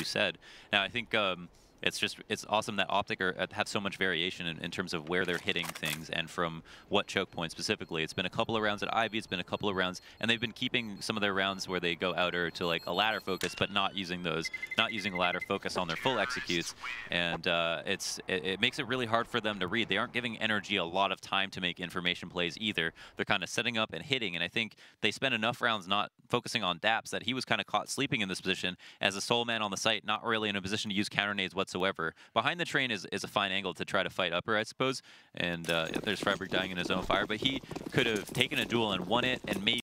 you said. Now, I think um, it's just it's awesome that Optic are, uh, have so much variation in, in, terms of where they're hitting things and from what choke point specifically. It's been a couple of rounds at Ivy, it's been a couple of rounds, and they've been keeping some of their rounds where they go outer to like a ladder focus, but not using those, not using a ladder focus on their full executes, and uh, it's it, it, makes it really hard for them to read. They aren't giving NRG a lot of time to make information plays either. They're kind of setting up and hitting, and I think they spent enough rounds not focusing on Daps that he was kind of caught sleeping in this position as a sole man on the site, not really in a position to use counter nades whatsoever. Behind the train is, is a fine angle to try to fight upper, I suppose, and uh, there's friberg dying in his own fire, but he could have taken a duel and won it and maybe